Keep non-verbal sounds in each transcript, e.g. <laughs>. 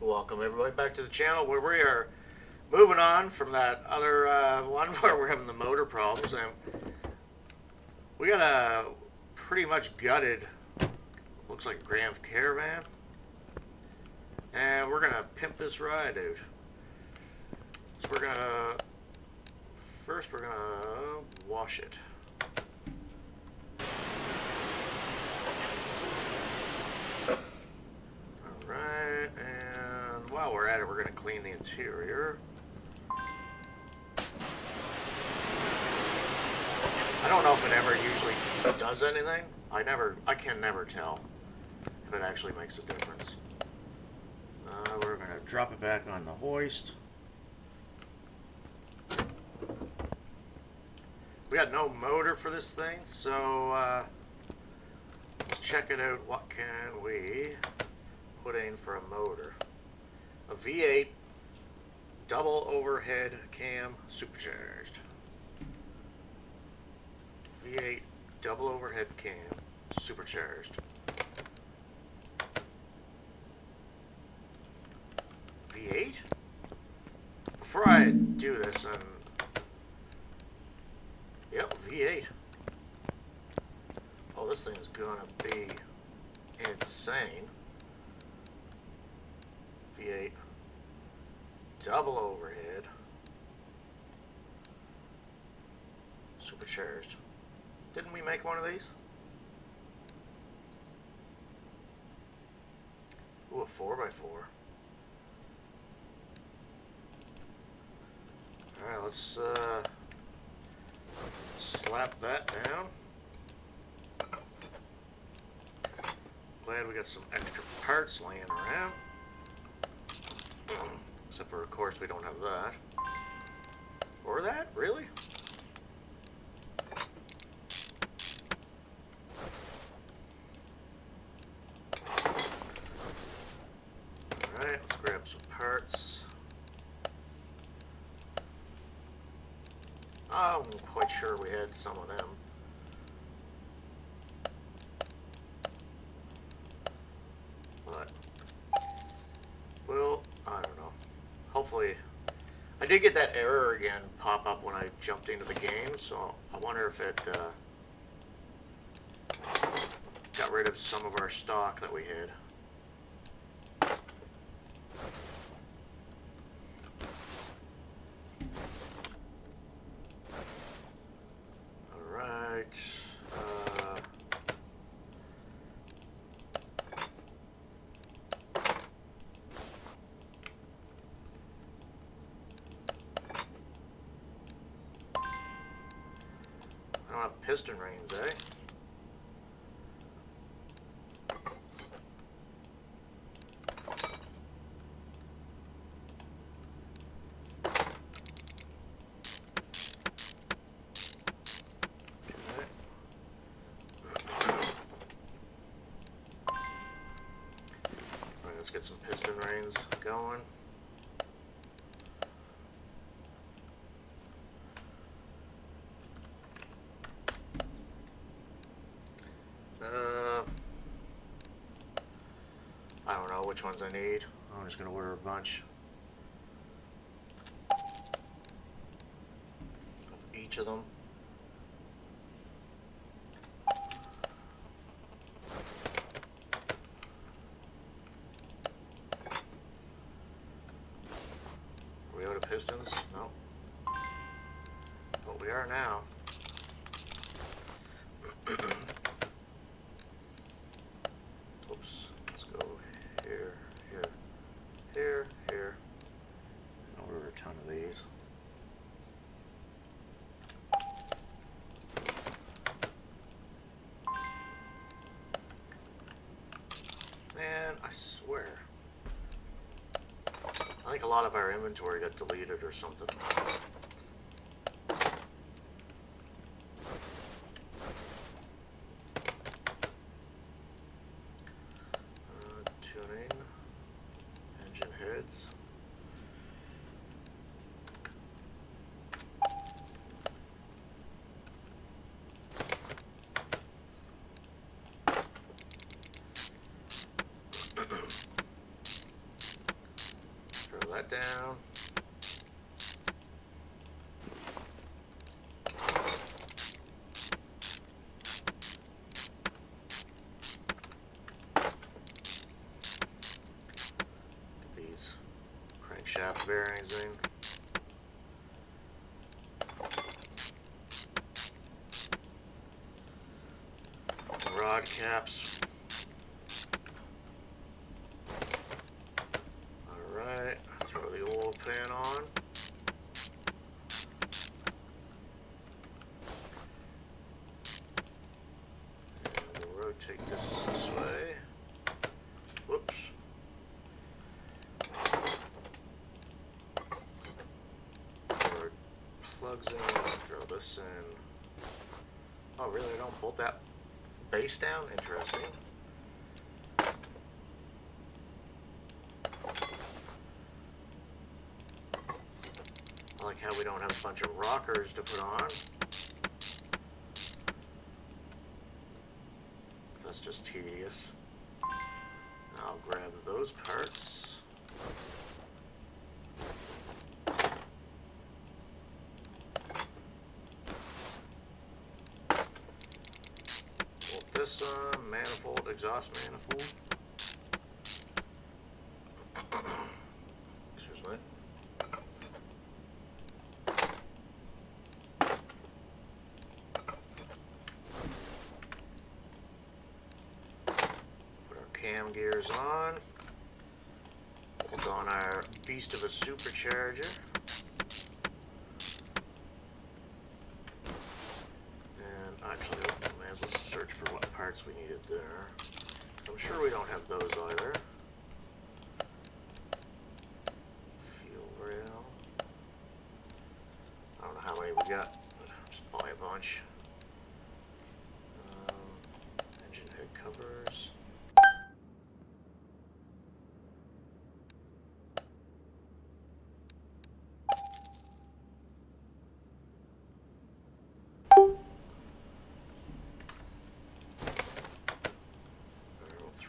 Welcome everybody back to the channel where we are moving on from that other uh, <laughs> one where we're having the motor problems. And we got a pretty much gutted looks like Grand Caravan. And we're gonna pimp this ride out so we're gonna first we're gonna wash it Alright, and while we're at it, we're going to clean the interior. I don't know if it ever usually does anything. I never, I can never tell if it actually makes a difference. Uh, we're going to drop it back on the hoist. We got no motor for this thing, so uh, let's check it out. What can we put in for a motor? A V8 double overhead cam supercharged. V8 double overhead cam supercharged. V8? Before I do this, and yep, V8. Oh, this thing is gonna be insane. V8 double overhead supercharged. Didn't we make one of these? Ooh, a 4x4. Alright, let's uh, slap that down. Glad we got some extra parts laying around. For, of course, we don't have that. Or that? Really? Alright, let's grab some parts. I'm quite sure we had some of them. But, well, I don't know. Hopefully, I did get that error again pop up when I jumped into the game, so I wonder if it uh, got rid of some of our stock that we had. Alright. Uh, I don't have piston rings, eh? Okay. Alright, let's get some piston rings going. Uh, I don't know which ones I need. I'm just gonna order a bunch of each of them. Pistons? No. But we are now. <clears throat> Oops. Let's go here, here, here, here. And order a ton of these. Man, I swear. Think a lot of our inventory got deleted or something. Uh, tuning, engine heads. Throw that down. Get these crankshaft bearings in. Rod caps. Alright, throw the oil pan on. And we'll rotate this this way. Whoops. Throw it plugs in, throw this in. Oh really, I don't bolt that base down? Interesting. I like how we don't have a bunch of rockers to put on. That's just tedious. I'll grab those parts. Manifold, exhaust manifold. <coughs> Excuse me. Put our cam gears on. Bolt on our beast of a supercharger. And actually, we may as well search for what parts we needed there. I'm sure we don't have those either. Fuel rail. I don't know how many we got. Just buy a bunch. Um, engine head covers.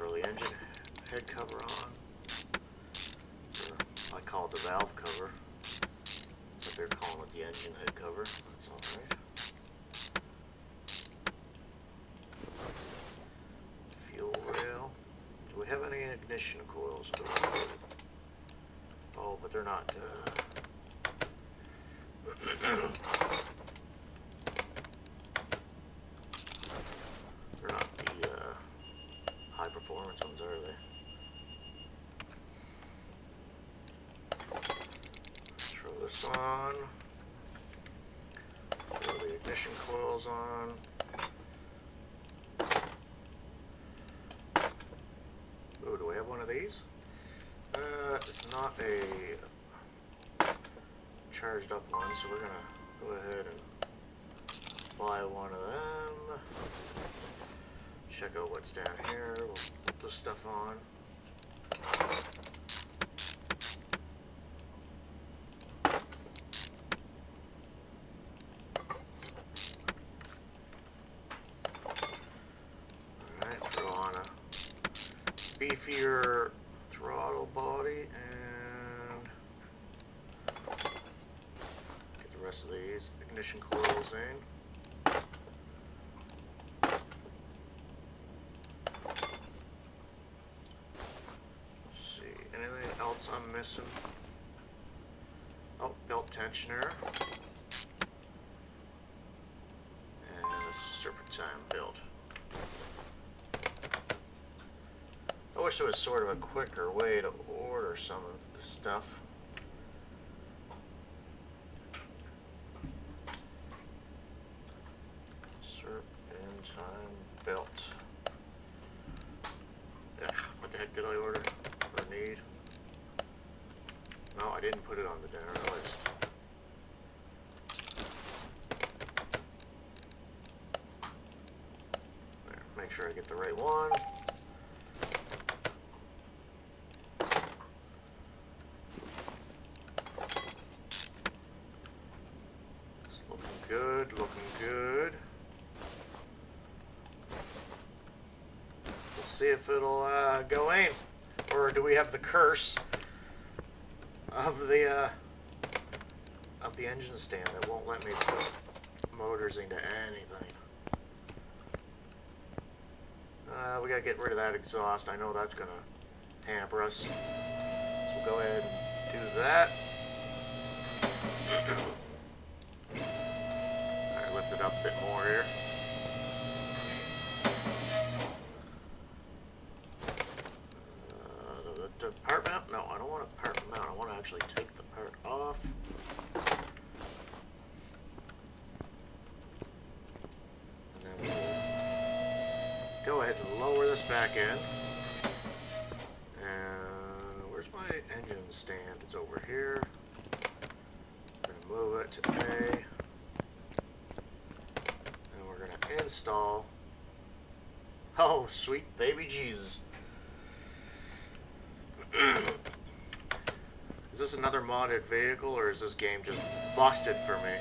The engine head cover on. I call it the valve cover. But they're calling it the engine head cover. That's alright. Fuel rail. Do we have any ignition coils? Oh, but they're not. Uh... <clears throat> they're not the uh, high performance ones, are they? Throw this on. Throw coils on. Oh, do we have one of these? Uh, it's not a charged up one, so we're gonna go ahead and buy one of them. Check out what's down here. We'll put this stuff on. Alright, throw on a beefier throttle body and get the rest of these ignition coils in. Let's see, anything else I'm missing? Oh, belt tensioner. Wish was sort of a quicker way to order some of this stuff. Serpentine belt. Ugh, what the heck did I order or need? No, I didn't put it on the dinner list. There, make sure I get the right one. It's looking good, looking good. We'll see if it'll uh, go in. Or do we have the curse of the uh, of the engine stand that won't let me put motors into anything. Uh, we gotta get rid of that exhaust. I know that's gonna hamper us. So we'll go ahead and do that. <coughs> Alright, lift it up a bit more here. Uh, the, the, the part mount? No, I don't want a part mount. I want to actually take the part off. And then we'll go ahead and lower this back in. And where's my engine stand? It's over here. We're gonna move it to A. And we're gonna install. Oh, sweet baby Jesus. is this another modded vehicle or is this game just busted for me?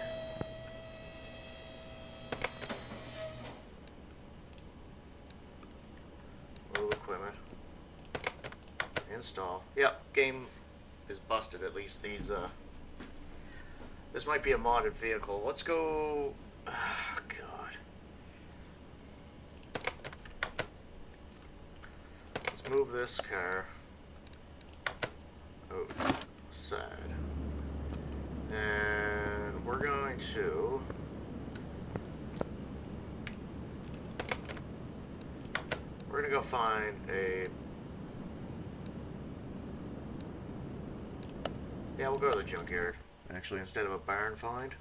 Move equipment. Install. Yep, game is busted. At least these, uh... This might be a modded vehicle. Let's go... Oh, God. Let's move this car. Oh, sad. And we're going to... We're gonna go find a... Yeah, we'll go to the junkyard. Actually, instead of a barn find.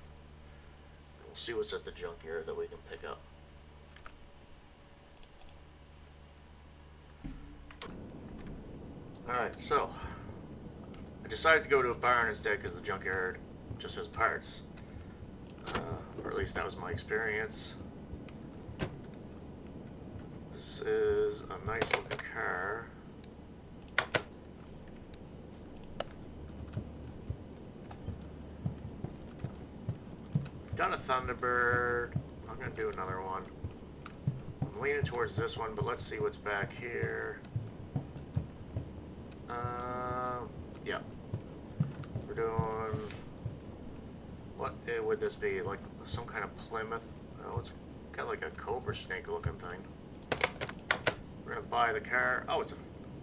We'll see what's at the junkyard that we can pick up. Alright, so... I decided to go to a barn instead because the junkyard just has parts. Uh, or at least that was my experience. This is a nice looking car. I've done a Thunderbird. I'm gonna do another one. I'm leaning towards this one, but let's see what's back here. Uh, yeah. We're doing. What eh, would this be? Like some kind of Plymouth? Oh, it's got like a Cobra snake looking thing. We're gonna buy the car. Oh, it's a.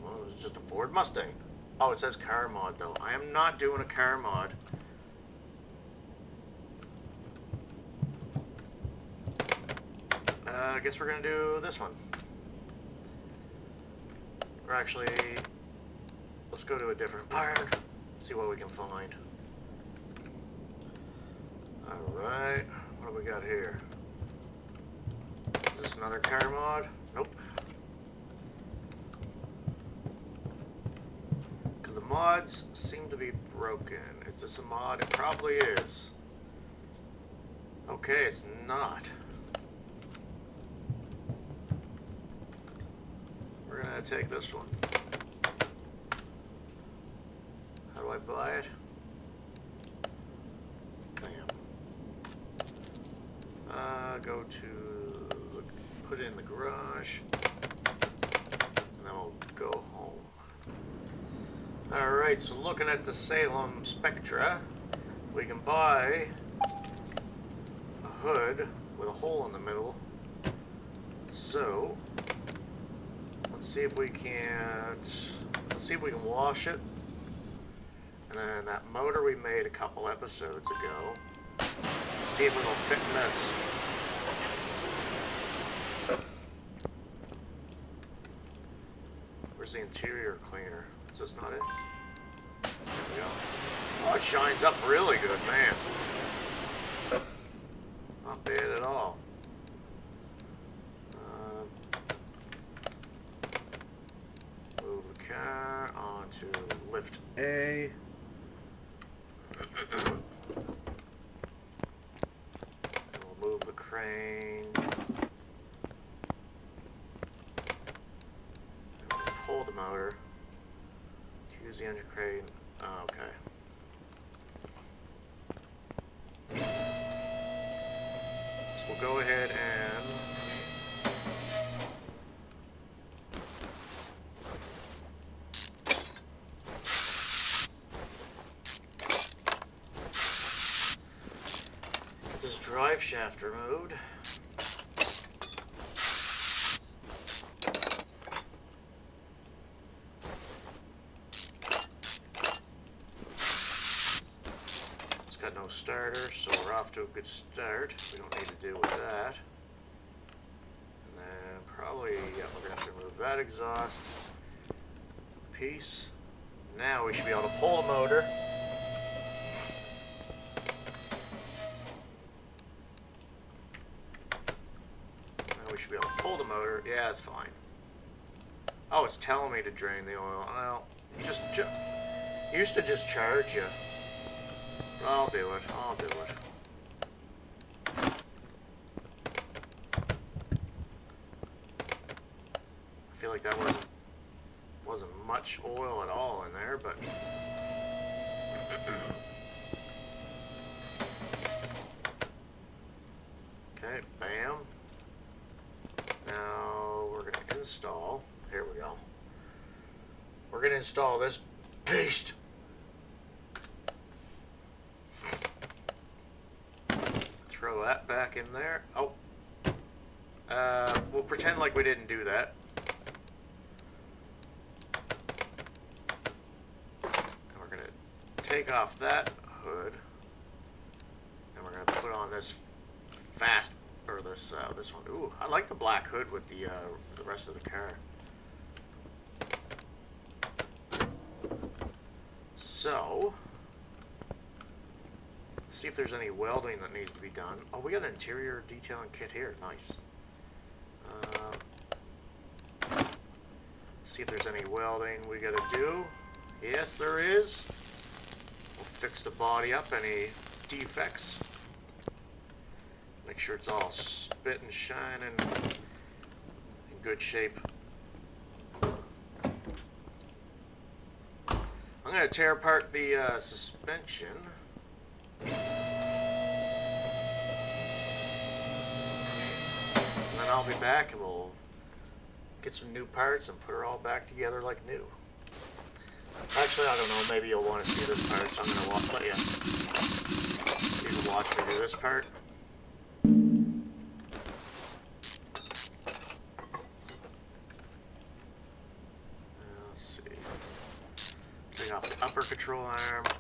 Well, it's just a Ford Mustang. Oh, it says car mod though. I am not doing a car mod. Uh, I guess we're gonna do this one. Or actually, let's go to a different <laughs> barn, see what we can find. Alright, what do we got here? Is this another car mod? Nope. Because the mods seem to be broken. Is this a mod? It probably is. Okay, it's not. Gonna take this one. How do I buy it? Bam. Uh, go to, put it in the garage, and then we'll go home. Alright, so looking at the Salem Spectra, we can buy a hood with a hole in the middle. So, see if we can't, let's see if we can wash it. And then that motor we made a couple episodes ago, see if it'll fit in this. Where's the interior cleaner? Is this not it? There we go. Oh, it shines up really good, man. Not bad at all. Uh, move the car onto lift A. And we'll move the crane. And we'll pull the motor. Use the engine crane. Oh, okay. So we'll go ahead and drive shaft removed. It's got no starter, so we're off to a good start. We don't need to deal with that. And then probably, yeah, we're gonna have to remove that exhaust piece. Now we should be able to pull a motor. Yeah, it's fine. Oh, it's telling me to drain the oil. Well, just, ju used to just charge you. I'll do it. I'll do it. I feel like that wasn't wasn't much oil at all in there, but okay, bam. Now we're gonna install. Here we go. We're gonna install this beast. Throw that back in there. Oh. Uh, we'll pretend like we didn't do that. And we're gonna take off that hood. And we're gonna put on this fast, or this, uh, this one. Ooh, I like the black hood with the, uh, the rest of the car. So, see if there's any welding that needs to be done. Oh, we got an interior detailing kit here. Nice. Uh, see if there's any welding we gotta do. Yes, there is. We'll fix the body up, any defects. Make sure it's all spit and shine and in good shape. I'm going to tear apart the uh, suspension. And then I'll be back and we'll get some new parts and put her all back together like new. Actually, I don't know. Maybe you'll want to see this part, so I'm going to watch, let you, you can watch me do this part. Let's see. Take off the upper control arm.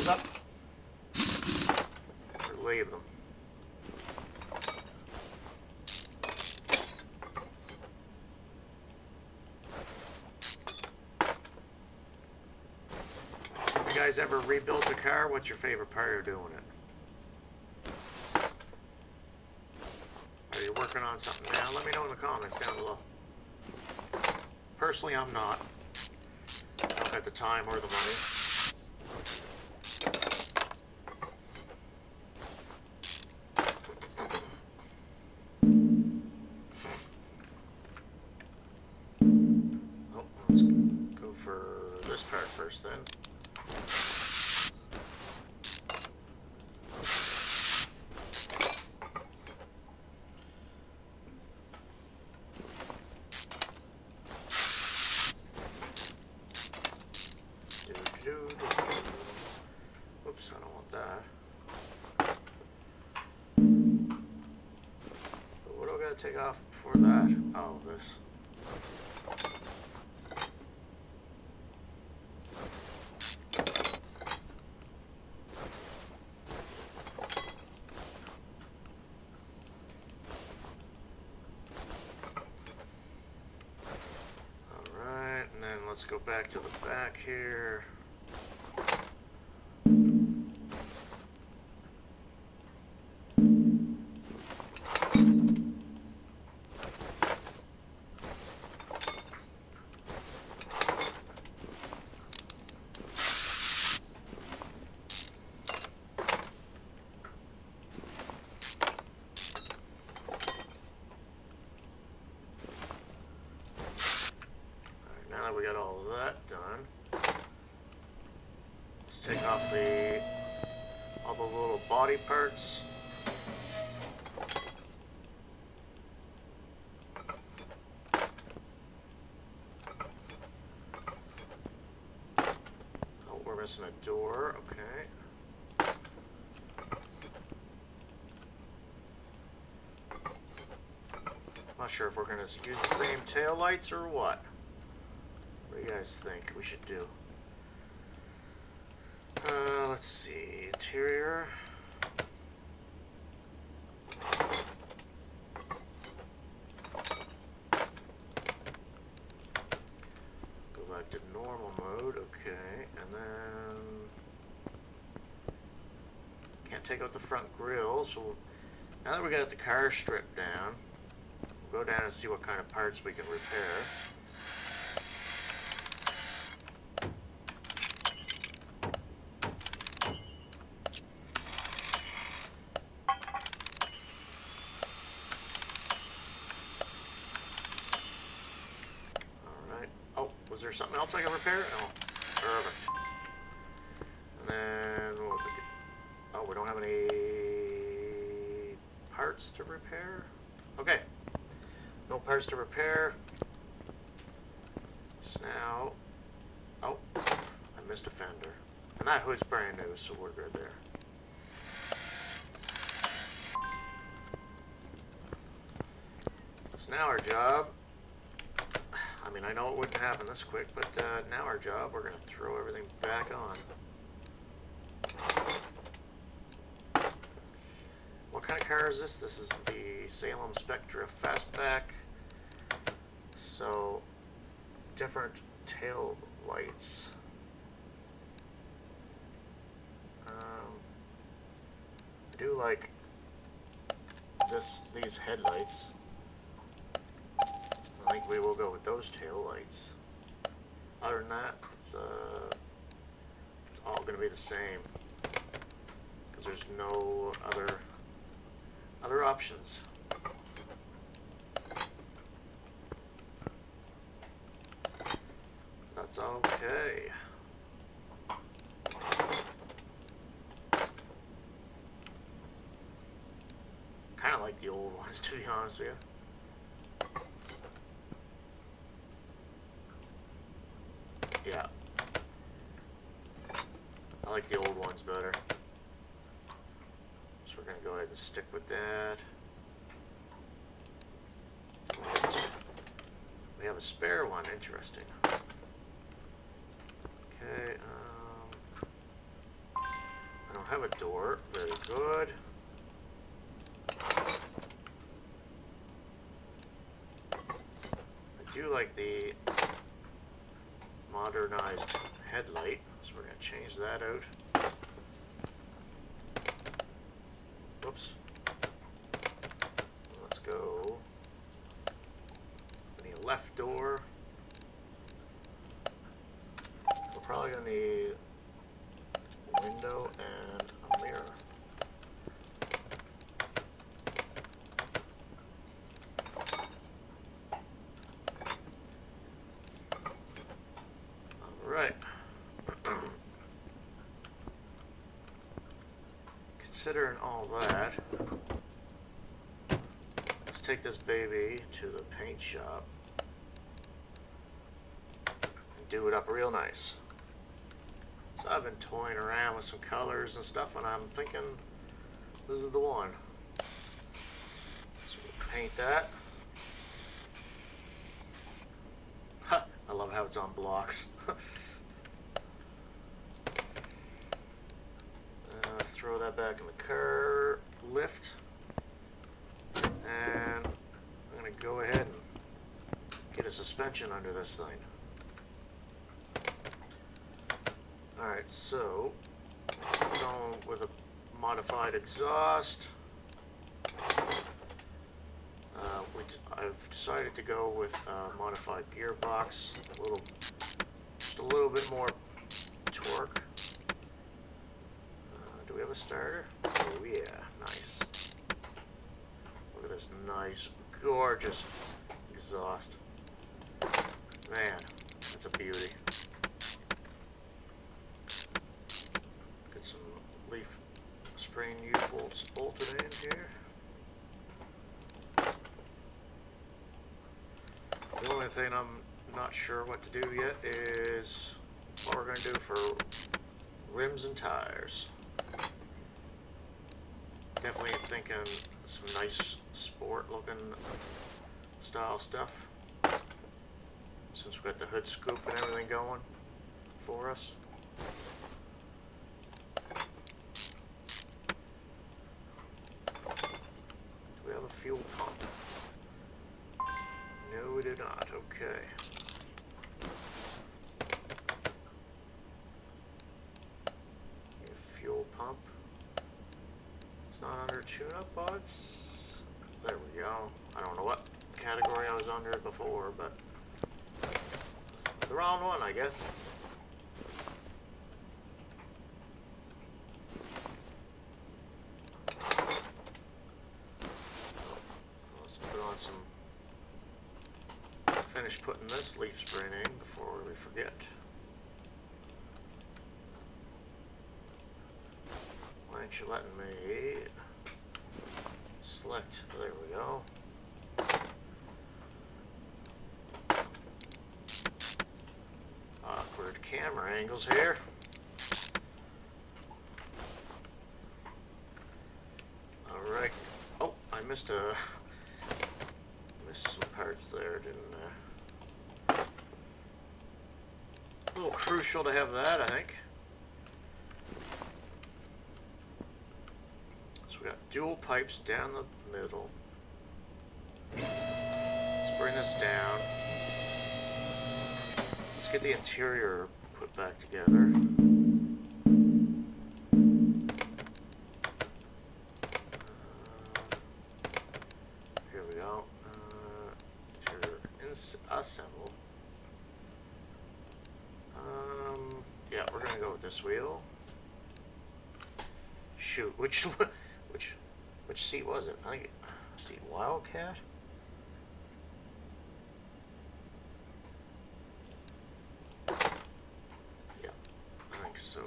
Wheels up? Leave them? You guys ever rebuilt a car? What's your favorite part of doing it? Are you working on something now? Let me know in the comments down below. Personally, I'm not. I don't have the time or the money. Let's go back to the back here. We're missing a door. Okay. Not sure if we're gonna use the same tail lights or what. What do you guys think we should do? Uh, let's see. Interior. Go back to normal mode. Okay, and then can't take out the front grill. So now that we got the car stripped down, we'll go down and see what kind of parts we can repair. Alright. Oh, was there something else I can repair? Oh, perfect. Repair? Okay. No parts to repair. So now, oh, I missed a fender. And that hood's brand new, so we're good there. So now our job I mean, I know it wouldn't happen this quick, but uh, now our job, we're going to throw everything back on. Kind of car is this? This is the Salem Spectra Fastback. So, different tail lights. Um, I do like this these headlights. I think we will go with those tail lights. Other than that, it's uh, it's all going to be the same because there's no other other options. That's okay. Kind of like the old <laughs> ones, to be honest with you. Yeah. I like the old ones better. So we're going to go ahead and stick with that. We have a spare one, interesting. Okay, um, I don't have a door, very good. I do like the modernized headlight, so we're going to change that out. Whoops. Let's go. A left door. We're probably going to need a window and a mirror. Alright. Considering all that, let's take this baby to the paint shop and do it up real nice. So I've been toying around with some colors and stuff and I'm thinking this is the one. So we'll paint that. <laughs> I love how it's on blocks. <laughs> Uh, throw that back in the car lift. And I'm going to go ahead and get a suspension under this thing. Alright, so going with a modified exhaust. Uh, we I've decided to go with a modified gearbox, a little, just a little bit more A starter? Oh yeah, nice. Look at this nice, gorgeous exhaust. Man, that's a beauty. Get some leaf spring U bolts bolted in here. The only thing I'm not sure what to do yet is what we're going to do for rims and tires. Definitely thinking some nice sport looking style stuff. Since we've got the hood scoop and everything going for us. Do we have a fuel pump? No, we do not. Okay. Need a fuel pump. It's not under tune-up bots. There we go. I don't know what category I was under before, but the wrong one, I guess. Let's put on some. Finish putting this leaf spring in before we forget. Why aren't you letting me select? There we go. Awkward camera angles here. All right. Oh, I missed a missed some parts there, didn't? A little crucial to have that, I think. We got dual pipes down the middle. Let's bring this down. Let's get the interior put back together. Uh, here we go. Uh, interior ins assemble. Um, yeah, we're gonna go with this wheel. Shoot, which which which seat was it? I seat Wildcat. Yeah, I think so.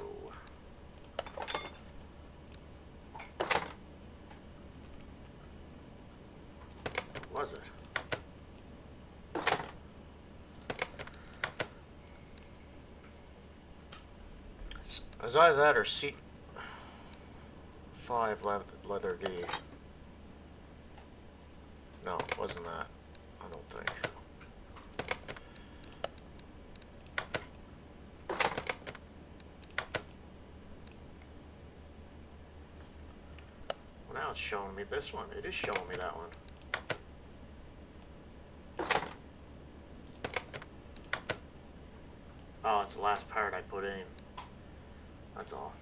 Was it? S- It was either that or seat five leather, leather D. No, it wasn't that. I don't think. It's showing me this one. It is showing me that one. Oh, it's the last part I put in. That's all.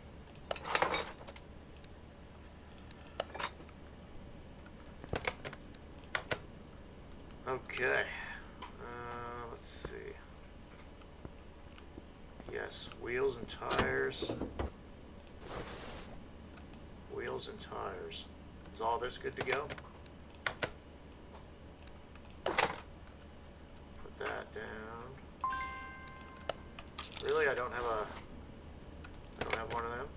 Okay. Uh, let's see. Yes, wheels and tires. Wheels and tires. Is all this good to go? Put that down. Really, I don't have a. I don't have one of them.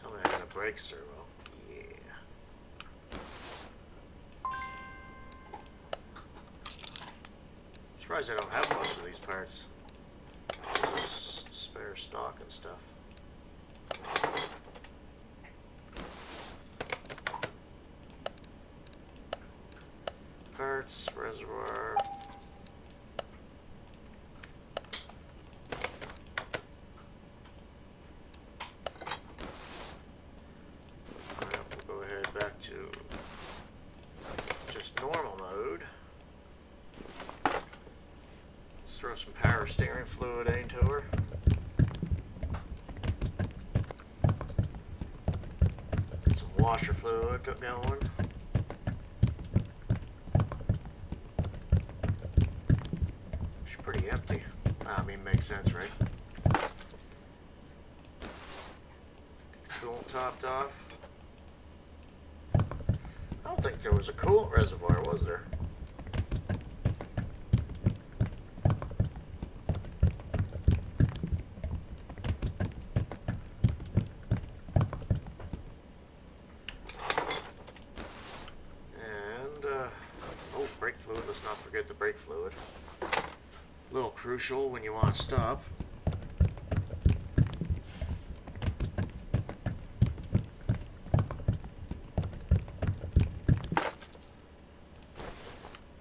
Tell me Surprised I don't have most of these parts. Spare stock and stuff. Parts, reservoir. washer fluid going. It's pretty empty. I mean, makes sense, right? Coolant topped off. I don't think there was a coolant reservoir, was there? Fluid. A little crucial when you want to stop.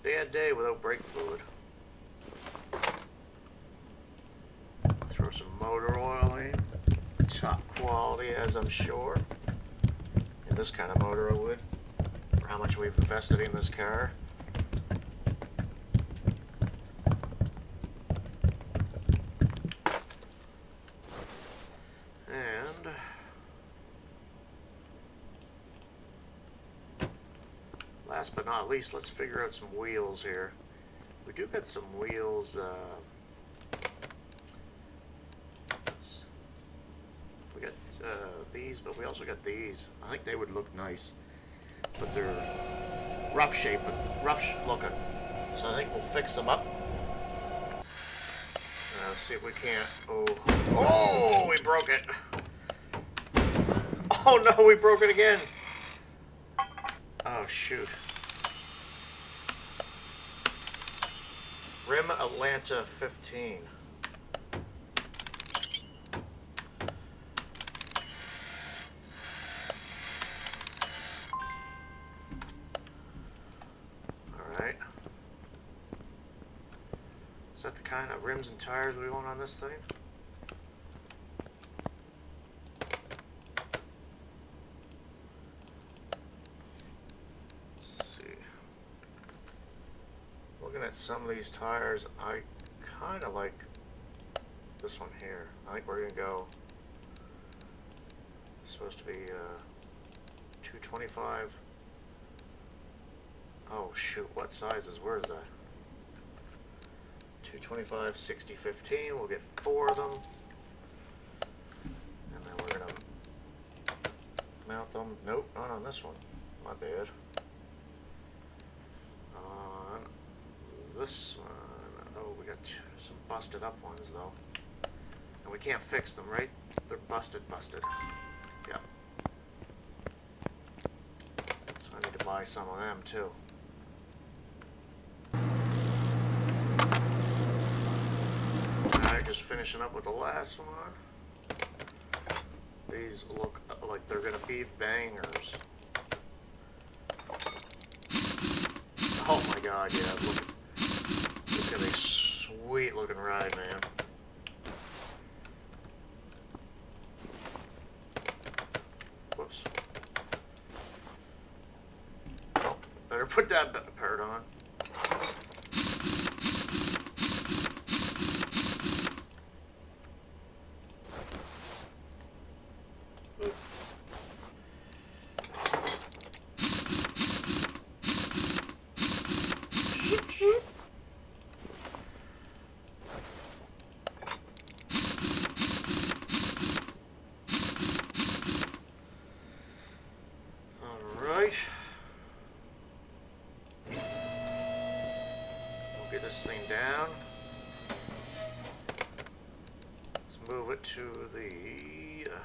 Bad day without brake fluid. Throw some motor oil in. Top quality, as I'm sure. In this kind of motor I would. For how much we've invested in this car. And last but not least, let's figure out some wheels here. We do got some wheels. Uh, we got uh, these, but we also got these. I think they would look nice, but they're rough shape, but rough looking. So I think we'll fix them up. Uh, see if we can't. Oh, oh, we broke it. Oh no, we broke it again. Oh shoot. Atlanta 15. Alright. Is that the kind of rims and tires we want on this thing? Let's see. Looking at some of these tires, I kind of like this one here. I think we're going to go, it's supposed to be uh, 225. Oh shoot, what sizes? Where is that? 225, 60, 15. We'll get four of them. And then we're going to mount them. Nope, not on this one. My bad. On this one, oh, we got some busted up ones though. And we can't fix them, right? They're busted, busted. Yeah. So I need to buy some of them too. Alright, just finishing up with the last one. These look uh, like they're gonna be bangers. Oh my god, yeah, look. It's gonna be a sweet looking ride, man. Whoops. Oh, better put that b- part on. Alright. We'll get this thing down. Let's move it to the uh,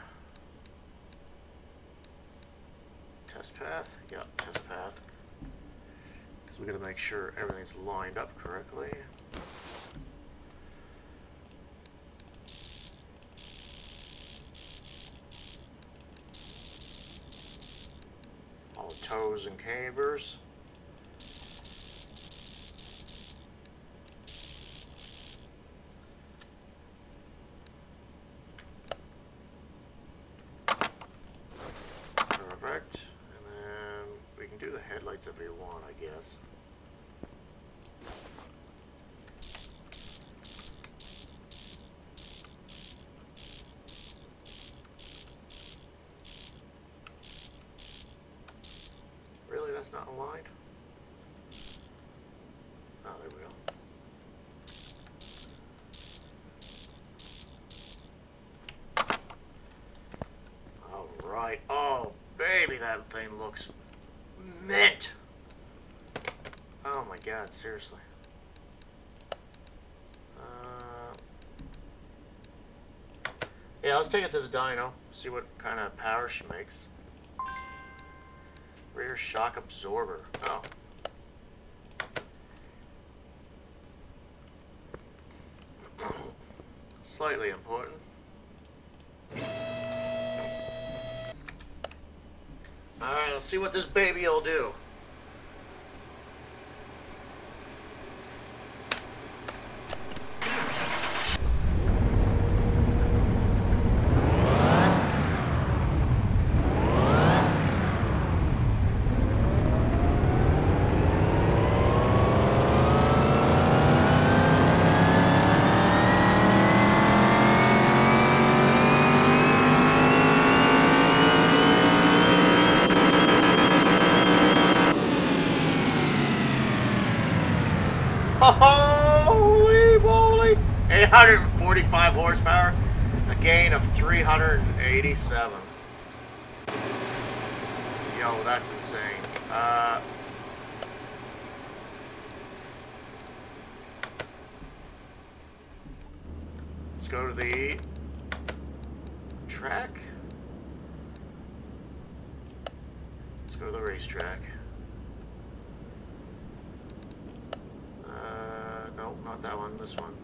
test path. Yeah, test path. Because we got to make sure everything's lined up correctly. All the toes and cambers. Perfect. And then we can do the headlights if we want, I guess. Really, that's not aligned? Oh, there we go. All right. that thing looks mint. Oh my god, seriously. Uh, yeah, let's take it to the dyno, see what kind of power she makes. Rear shock absorber. Oh. <coughs> Slightly important. Alright, let's see what this baby will do. 387. Yo, that's insane. Uh, let's go to the track. Let's go to the racetrack. not that one, this one.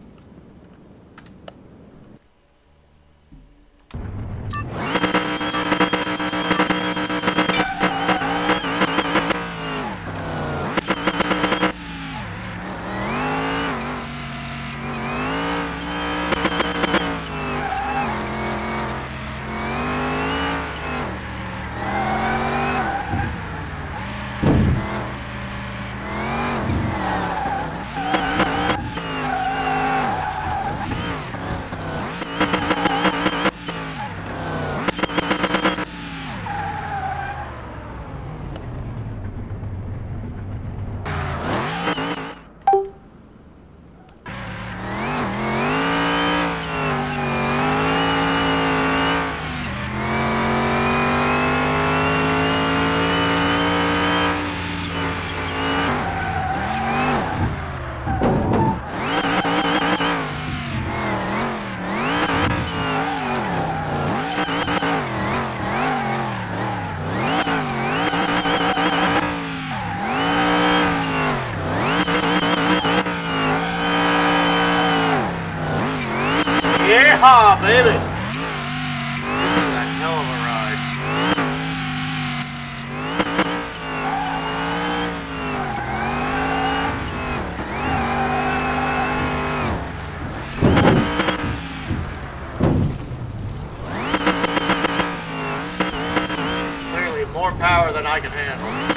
Yeehaw, baby! This is a hell of a ride. Clearly more power than I can handle.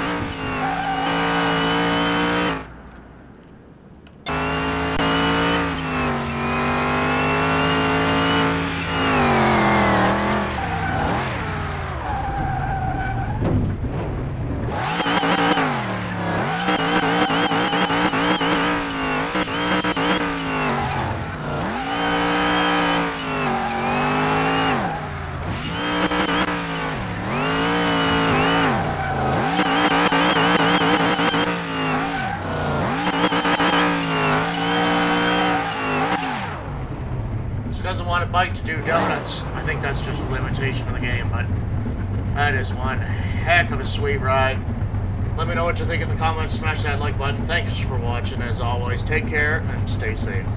doesn't want a bike to do donuts. I think that's just a limitation of the game, but that is one heck of a sweet ride. Let me know what you think in the comments. Smash that like button. Thanks for watching. As always, take care and stay safe.